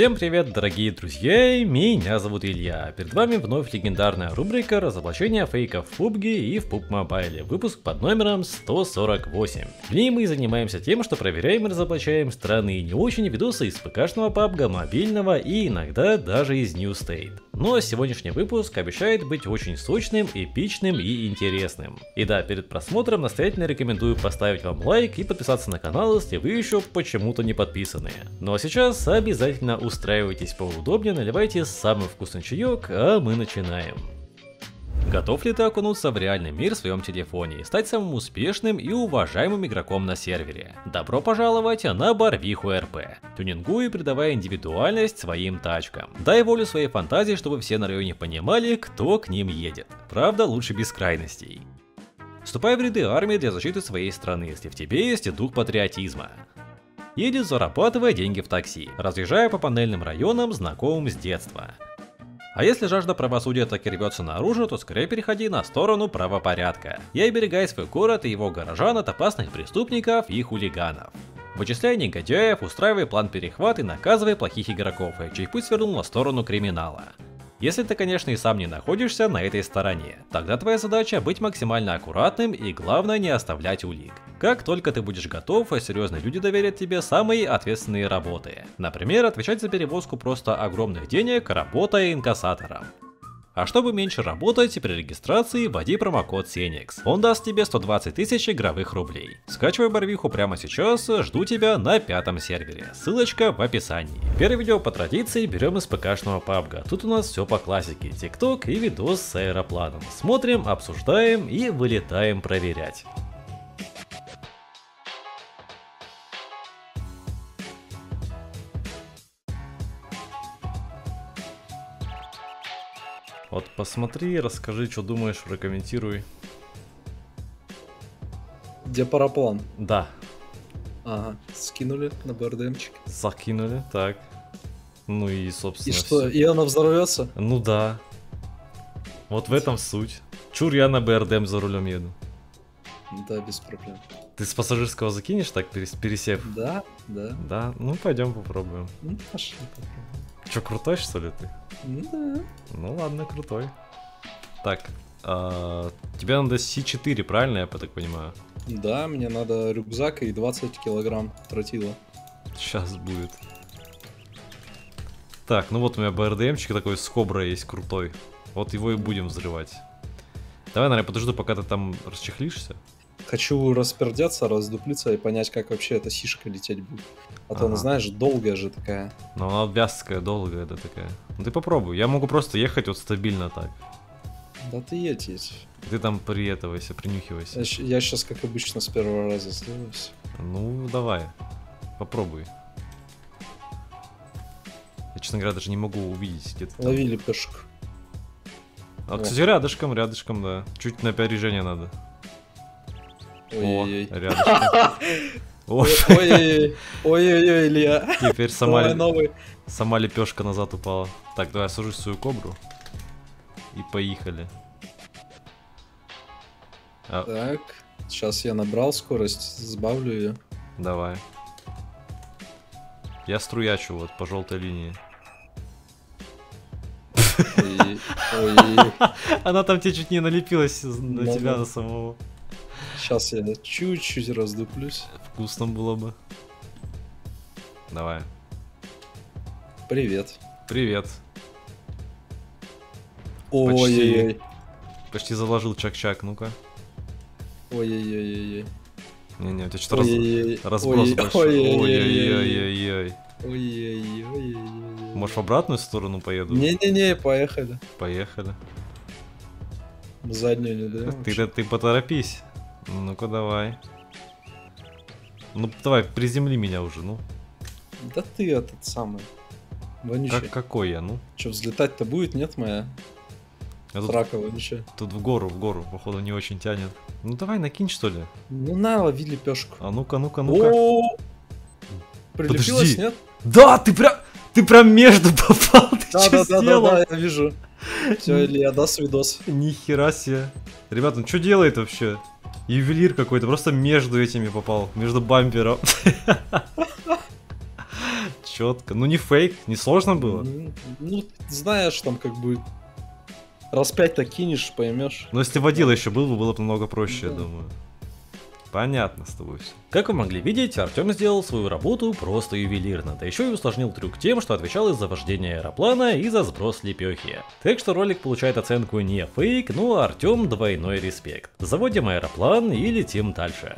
Всем привет, дорогие друзья, меня зовут Илья. Перед вами вновь легендарная рубрика разоблачения фейков в PUBG и в PUB Mobile, выпуск под номером 148. В ней мы занимаемся тем, что проверяем и разоблачаем странные не очень видосы из ПКшного PUBG, мобильного и иногда даже из New State. Но сегодняшний выпуск обещает быть очень сочным, эпичным и интересным. И да, перед просмотром настоятельно рекомендую поставить вам лайк и подписаться на канал, если вы еще почему-то не подписаны. Ну а сейчас обязательно устраивайтесь поудобнее, наливайте самый вкусный чаек, а мы начинаем. Готов ли ты окунуться в реальный мир в своем телефоне и стать самым успешным и уважаемым игроком на сервере? Добро пожаловать на Барвиху РП. Тюнингуй, придавая индивидуальность своим тачкам. Дай волю своей фантазии, чтобы все на районе понимали, кто к ним едет. Правда, лучше без крайностей. Вступай в ряды армии для защиты своей страны, если в тебе есть дух патриотизма едет зарабатывая деньги в такси, разъезжая по панельным районам, знакомым с детства. А если жажда правосудия так и рвется наружу, то скорее переходи на сторону правопорядка и оберегай свой город и его горожан от опасных преступников и хулиганов. Вычисляй негодяев, устраивай план перехват и наказывай плохих игроков, чей путь свернул на сторону криминала. Если ты, конечно, и сам не находишься на этой стороне, тогда твоя задача быть максимально аккуратным и главное не оставлять улик. Как только ты будешь готов, серьезные люди доверят тебе самые ответственные работы. Например, отвечать за перевозку просто огромных денег, работая инкассатором. А чтобы меньше работать, при регистрации вводи промокод Senix. Он даст тебе 120 тысяч игровых рублей. Скачивай Барвиху прямо сейчас, жду тебя на пятом сервере. Ссылочка в описании. Первое видео по традиции берем из ПКшного пабга. Тут у нас все по классике. ТикТок и видос с аэропланом. Смотрим, обсуждаем и вылетаем проверять. Вот посмотри, расскажи, что думаешь, прокомментируй. Где параплан? Да. Ага, скинули на БРДМчик. Закинули, так. Ну и, собственно... И что, и она взорвется? Ну да. Вот в этом суть. Чур, я на БРДМ за рулем еду. Да, без проблем. Ты с пассажирского закинешь так, пересев? Да, да. Да, ну пойдем попробуем. Ну, пошли попробуем. Че, крутой что ли ты? Ну да. Ну ладно, крутой. Так, а, тебе надо C4, правильно я так понимаю? Да, мне надо рюкзак и 20 килограмм тротила. Сейчас будет. Так, ну вот у меня БРДМчик такой с коброй есть крутой. Вот его и будем взрывать. Давай, наверное, подожду, пока ты там расчехлишься. Хочу распердеться, раздуплиться и понять, как вообще эта сишка лететь будет. А то, она, знаешь, долгая же такая. Ну, она вязкая, долгая, да, такая. Ну, ты попробуй. Я могу просто ехать вот стабильно так. Да ты едь, едь. Ты там приетывайся, принюхивайся. Я, я сейчас, как обычно, с первого раза сделаюсь. Ну, давай. Попробуй. Я, честно говоря, даже не могу увидеть где-то. Лови лепешку. А, кстати, рядышком, рядышком, да. Чуть на опережение надо. Ой-ой-ой. Ой-ой-ой, ой-ой-ой, Илья. Теперь сама, новый. сама лепешка назад упала. Так, давай сажусь свою кобру. И поехали. А... Так, сейчас я набрал скорость, сбавлю ее. Давай. Я струячу вот по желтой линии. Она там тебе чуть не налепилась на тебя на самого. Сейчас я чуть-чуть раздуплюсь. Вкусно было бы. Давай. Привет. Привет. Ой-ой-ой. Почти заложил чак-чак, ну-ка. Ой-ой-ой-ой. Не-не, у тебя что-то раз... разброс большой. Ой-ой-ой-ой-ой. Ой-ой-ой-ой. Может, в обратную сторону поеду? Не-не-не, поехали. Поехали. Заднюю не даем. Ты, ты поторопись. Ну-ка давай. Ну давай, приземли меня уже, ну. Да ты этот самый. Вонючий. Как какой я, ну? Че, взлетать-то будет, нет моя? А тут, вонючая. Тут в гору, в гору, походу, не очень тянет. Ну давай, накинь, что ли. Ну на, лови лепешку. А ну-ка, ну-ка, ну-ка. Прилепилась, Подожди. нет? Да, ты прям... Ты прям между попал, ты да, да, да, да, да, я вижу. Все, Илья, даст видос. Нихера себе. Ребята, он что делает вообще? Ювелир какой-то, просто между этими попал, между бампером. четко. Ну не фейк, не сложно было. Ну, ну, знаешь, там как бы раз пять так кинешь, поймешь. Но если водила еще был бы, было бы намного проще, я думаю. Понятно с тобой все. Как вы могли видеть, Артем сделал свою работу просто ювелирно, да еще и усложнил трюк тем, что отвечал и за вождение аэроплана, и за сброс лепехи. Так что ролик получает оценку не фейк, ну а Артем двойной респект. Заводим аэроплан и летим дальше.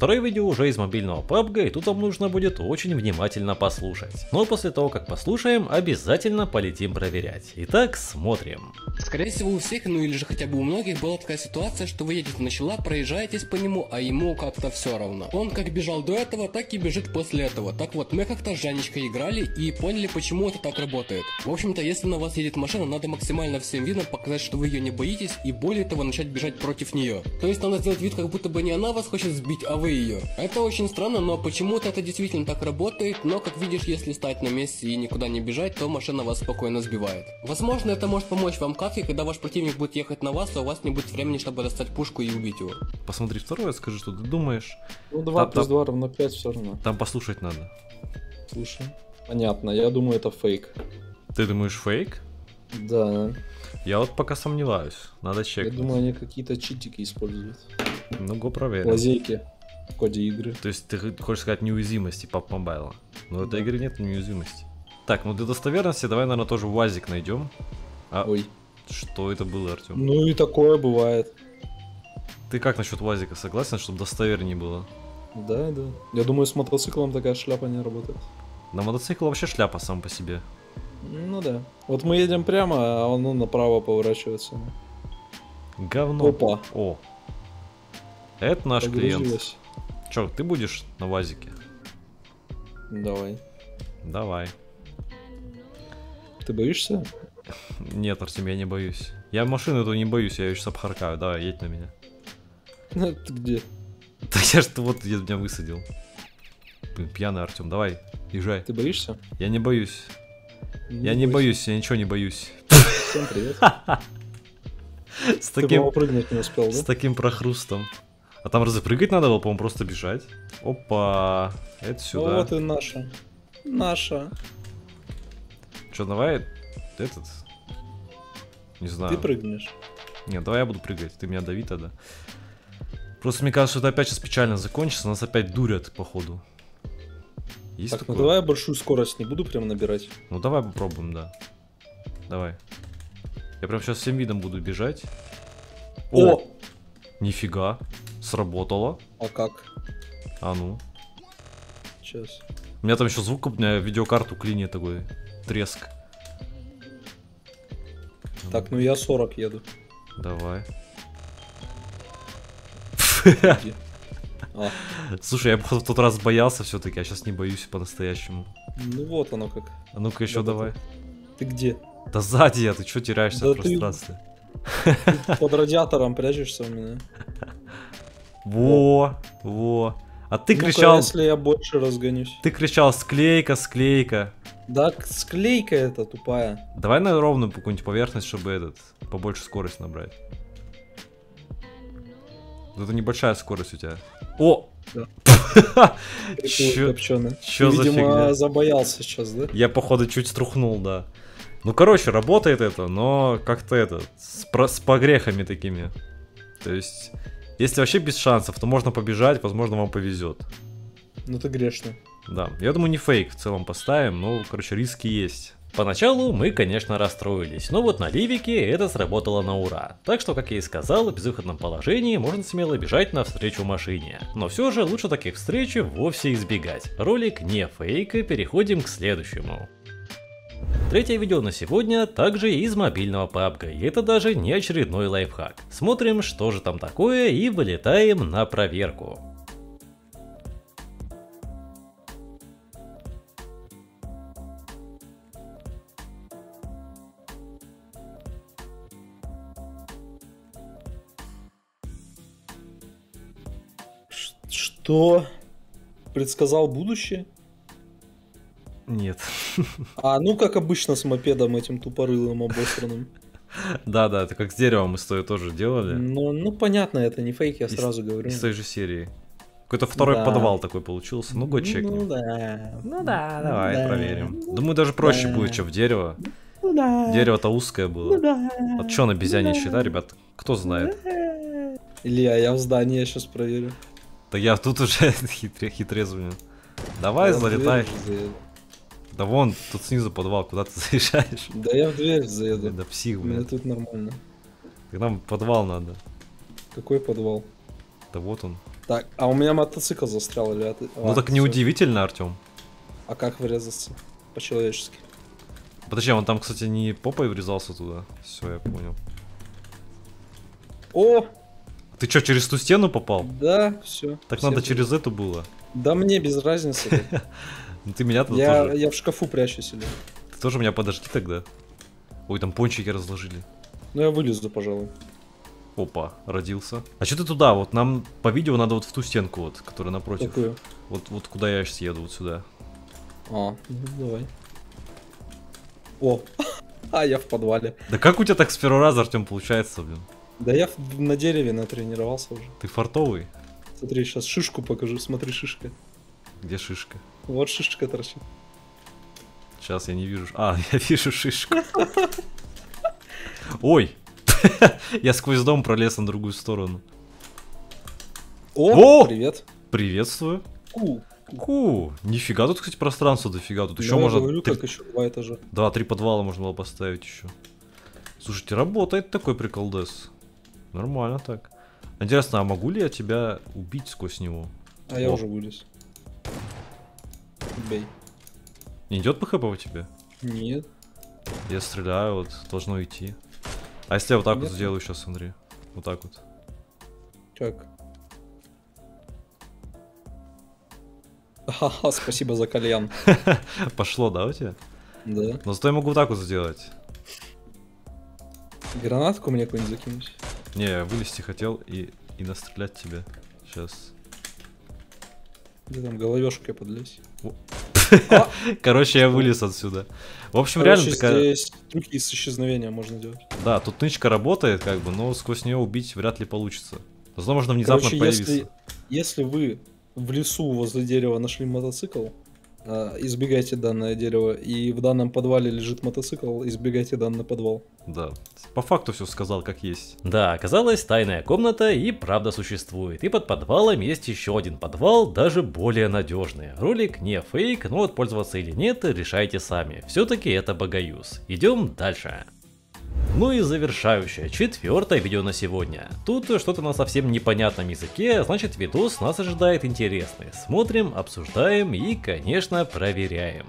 Второе видео уже из мобильного PUBG, и тут вам нужно будет очень внимательно послушать. Но после того, как послушаем, обязательно полетим проверять. Итак, смотрим. Скорее всего у всех, ну или же хотя бы у многих была такая ситуация, что вы едете на щела, проезжаетесь по нему, а ему как-то все равно. Он как бежал до этого, так и бежит после этого. Так вот, мы как-то с Жанечкой играли и поняли, почему это так работает. В общем-то, если на вас едет машина, надо максимально всем видом показать, что вы ее не боитесь, и более того, начать бежать против нее. То есть надо сделать вид, как будто бы не она вас хочет сбить, а вы ее. Это очень странно, но почему-то это действительно так работает, но как видишь, если стать на месте и никуда не бежать, то машина вас спокойно сбивает. Возможно, это может помочь вам катке, когда ваш противник будет ехать на вас, а у вас не будет времени, чтобы достать пушку и убить его. Посмотри второе, скажи, что ты думаешь. Ну, 2 Там- плюс там- 2 равно 5 все равно. Там послушать надо. Слушай. Понятно, я думаю, это фейк. Ты думаешь фейк? Да, Я вот пока сомневаюсь. Надо я чекнуть. думаю, они какие-то читики используют. Ну, го проверим. Лазейки в коде игры. То есть ты хочешь сказать неуязвимости PUBG Mobile. Но в этой игре нет неуязвимости. Так, ну для достоверности давай, наверное, тоже УАЗик найдем. А Ой. что это было, Артем? Ну и такое бывает. Ты как насчет УАЗика согласен, чтобы достовернее было? Да, да. Я думаю, с мотоциклом такая шляпа не работает. На мотоцикл вообще шляпа сам по себе. Ну да. Вот мы едем прямо, а он направо поворачивается. Говно. Опа. О. Это наш клиент. Чё, ты будешь на УАЗике? Давай. Давай. Ты боишься? Нет, Артем, я не боюсь. Я машину эту не боюсь, я ее сейчас обхаркаю. Давай, едь на меня. Ну, Ты где? Да я ж вот я меня высадил. Блин, пьяный Артем, давай, езжай. Ты боишься? Я не боюсь. Ну, Я не боюсь, я ничего не боюсь. Всем привет. С таким, не успел, с да? таким прохрустом. А там разве прыгать надо было, по-моему, просто бежать? Опа, это Ну, сюда. вот и наша. Наша. Че, давай этот... Не знаю. Ты прыгнешь. Нет, давай я буду прыгать, ты меня дави тогда. Просто мне кажется, что это опять сейчас печально закончится, нас опять дурят, походу. Есть Так, ну такое? давай я большую скорость не буду прям набирать. Ну давай попробуем, да. Давай. Я прям сейчас всем видом буду бежать. О! Нифига. Сработало. А как? А ну. Сейчас. У меня там еще звук, у меня видеокарту клинит такой. Треск. Так, ну я 40 еду. Давай. А, Слушай, я походу в тот раз боялся все-таки, а сейчас не боюсь по-настоящему. ну вот оно как. А ну-ка еще да, давай. Ты где? Да сзади я, ты что теряешься Да в ты- пространстве? Ты под радиатором прячешься у меня. Во, во. А ты Ну-ка, кричал, если я больше разгонюсь. ты кричал склейка, склейка. Да, склейка эта тупая. Давай на ровную какую-нибудь поверхность, чтобы этот, побольше скорость набрать. Вот Это небольшая скорость у тебя. О! Чё- Копченый. чё Ты, за фигня? забоялся сейчас, да? Я, походу, чуть струхнул, да. Ну, короче, работает это, но как-то это, с, с погрехами такими. То есть, если вообще без шансов, то можно побежать, возможно, вам повезет. Ну ты грешно. Да, я думаю, не фейк в целом поставим, но, короче, риски есть. Поначалу мы, конечно, расстроились, но вот на Ливике это сработало на ура. Так что, как я и сказал, в безвыходном положении можно смело бежать навстречу машине. Но все же лучше таких встреч вовсе избегать. Ролик не фейк, и переходим к следующему. Третье видео на сегодня также из мобильного PUBG, и это даже не очередной лайфхак. Смотрим, что же там такое, и вылетаем на проверку. Что? Предсказал будущее? Нет. А, ну как обычно с мопедом этим тупорылым обосранным. Да-да, это как с деревом мы с тобой тоже делали. Ну, ну понятно, это не фейк, я Из- сразу говорю. Из той же серии. Какой-то второй Да. подвал такой получился. Ну, го чекнем. Ну да. Ну да, давай Да. проверим. Думаю, даже проще Да. будет, чем в дерево. Ну да. Дерево-то узкое было. Ну да. А чё на обезьяне счета, ребят? Кто знает? Илья, я в здании сейчас проверю. Да я тут уже хитре, хитрец, блин. Давай, Я залетай. дверь. Да вон, тут снизу подвал, куда ты заезжаешь? Да я в дверь заеду. Да псих, меня блин. тут нормально. Так Нам подвал надо. Какой подвал? Да вот он. Так, а у меня мотоцикл застрял, или ты... Ну А, так неудивительно, Артем. А как врезаться? По-человечески. Подожди, а он там, кстати, не попой врезался туда. Все, я понял. О, Ты чё, через ту стену попал? да, все. Так надо через эту было. Да мне без разницы. Ну ты меня Я, тоже. я в шкафу прячусь или. Ты тоже меня подожди тогда. Ой, там пончики разложили. Ну я вылезу, пожалуй. Опа, родился. А что ты туда? Вот нам по видео надо вот в ту стенку вот, которая напротив. Какую? Вот, вот куда я сейчас еду, вот сюда. А, ну давай. О, а я в подвале. Да как у тебя так с первого раза, Артем, получается, блин? Да я на дереве натренировался уже. Ты фартовый? Смотри, сейчас шишку покажу. Смотри, шишка. Где шишка? Вот шишка торчит. Сейчас я не вижу. А, я вижу шишку. Ой! Я сквозь дом пролез на другую сторону. О, привет. Приветствую. Ку. Ку, нифига тут, кстати, пространство дофига. Тут еще можно... говорю, как еще два этажа. Да, три подвала можно было поставить еще. Слушайте, работает такой приколдес. Нормально так. Интересно, а могу ли я тебя убить сквозь него? А я О. уже вылез. Бей. Не идет ПХП по тебе? Нет. Я стреляю, вот, должно идти. А если я вот так вот Нет. сделаю сейчас, смотри. Вот так вот. Как? Ха-ха, спасибо за кальян. Пошло, да, у тебя? Да. Но зато я могу вот так вот сделать. Гранатку мне какую-нибудь закинуть. Не, я вылезти хотел и, и настрелять тебя. Сейчас. Где там головешкой подлезь. Короче, я вылез отсюда. В общем, Короче, реально такая... здесь трюки с исчезновения можно делать. Да, тут нычка работает, как бы, но сквозь нее убить вряд ли получится. Зато можно внезапно Короче, появиться. если, если вы в лесу возле дерева нашли мотоцикл, а, избегайте данное дерево, и в данном подвале лежит мотоцикл, избегайте данный подвал. Да. По факту все сказал, как есть. Да, оказалось, тайная комната и правда существует. И под подвалом есть еще один подвал, даже более надежный. Ролик не фейк, но вот пользоваться или нет, решайте сами. Все-таки это богоюз. Идем дальше. Ну и завершающее, четвертое видео на сегодня. Тут что-то на совсем непонятном языке, значит видос нас ожидает интересный. Смотрим, обсуждаем и, конечно, проверяем.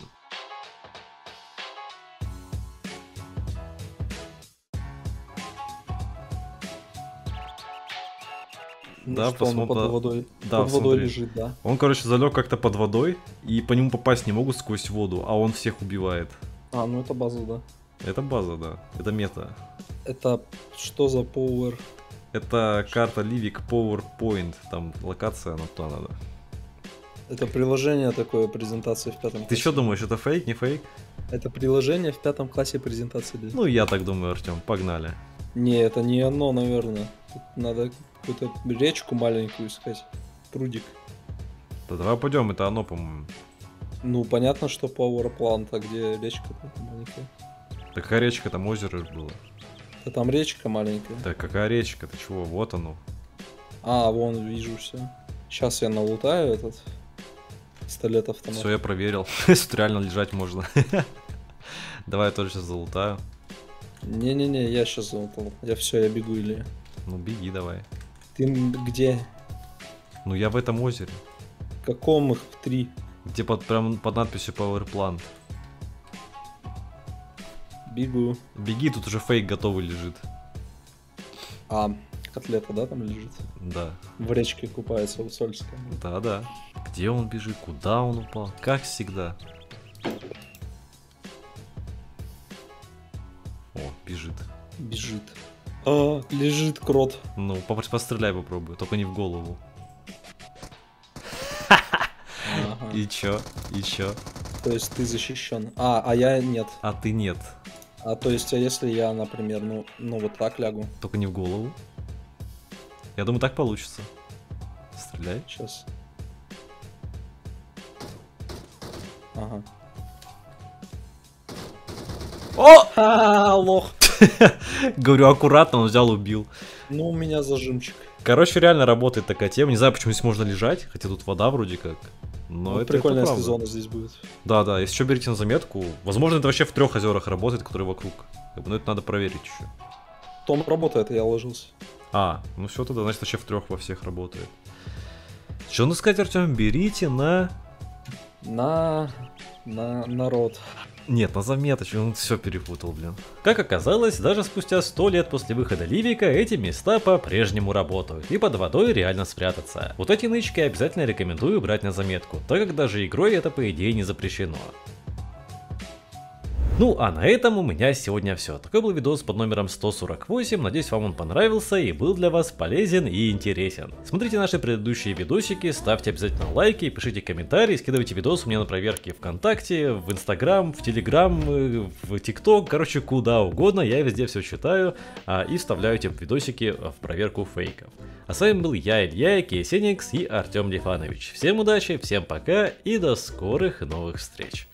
Ну Да, что, он под водой, да, под водой смотри. лежит, да. Он, короче, залег как-то под водой, и по нему попасть не могут сквозь воду, а он всех убивает. А, ну это база, да. Это база, да. Это мета. Это что за power? Это карта Livik PowerPoint. Там локация, но туда надо. Это приложение такое презентации в пятом Ты классе. что думаешь, это фейк, не фейк? Это приложение в пятом классе презентации. Да. Ну, я так думаю, Артем, погнали. Не, это не оно, наверное. Тут надо какую-то речку маленькую искать. Прудик. Да давай пойдем, это оно, по-моему. Ну, понятно, что Power Plant, а где речка маленькая? Да какая речка, там озеро ж было. Да там речка маленькая. Да какая речка, ты чего, вот оно. А, вон, вижу все. Сейчас я налутаю этот пистолет автомат. Все, я проверил. Тут реально лежать можно. Давай я тоже сейчас залутаю. Не-не-не, я сейчас залутал. Я все, я бегу или. Ну, беги давай. Ты где? Ну, я в этом озере. В каком их три? Где под, прям под надписью Power Plant. Бегу. Беги, тут уже фейк готовый лежит. А, котлета, да, там лежит? Да, В речке купается у Сольская. да, да. Где он бежит, куда он упал? Как всегда. О, бежит. Бежит. А, лежит крот. Ну, постреляй попробуй, только не в голову. Ага. И чё? И чё? То есть ты защищен. А, а я нет. А ты нет. А то есть, а если я, например, ну, ну вот так лягу? Только не в голову. Я думаю, так получится. Стреляй. Сейчас. Ага. О! А, лох. Говорю, аккуратно, он взял, убил. Ну, у меня зажимчик. Короче, реально работает такая тема. Не знаю, почему здесь можно лежать, хотя тут вода вроде как. Но Ну, это, прикольно, это зона здесь будет. Да, да, если что, берите на заметку. Возможно, это вообще в трех озерах работает, которые вокруг. Но это надо проверить еще. Том работает, я ложился. А, ну все тогда, значит, вообще в трех во всех работает. Что надо сказать, Артем? Берите на... На... На народ. Нет, на заметочку, он все перепутал, блин. Как оказалось, даже спустя 100 лет после выхода Ливика эти места по-прежнему работают, и под водой реально спрятаться. Вот эти нычки обязательно рекомендую брать на заметку, так как даже игрой это по идее не запрещено. Ну а на этом у меня сегодня все. Такой был видос под номером 148, надеюсь вам он понравился и был для вас полезен и интересен. Смотрите наши предыдущие видосики, ставьте обязательно лайки, пишите комментарии, скидывайте видосы мне на проверки ВКонтакте, в Инстаграм, в Телеграм, э, в ТикТок, короче куда угодно, я везде все читаю а, и вставляю эти видосики в проверку фейков. А с вами был я, Илья, Кейсеникс и Артем Лифанович. Всем удачи, всем пока и до скорых новых встреч.